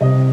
Thank you.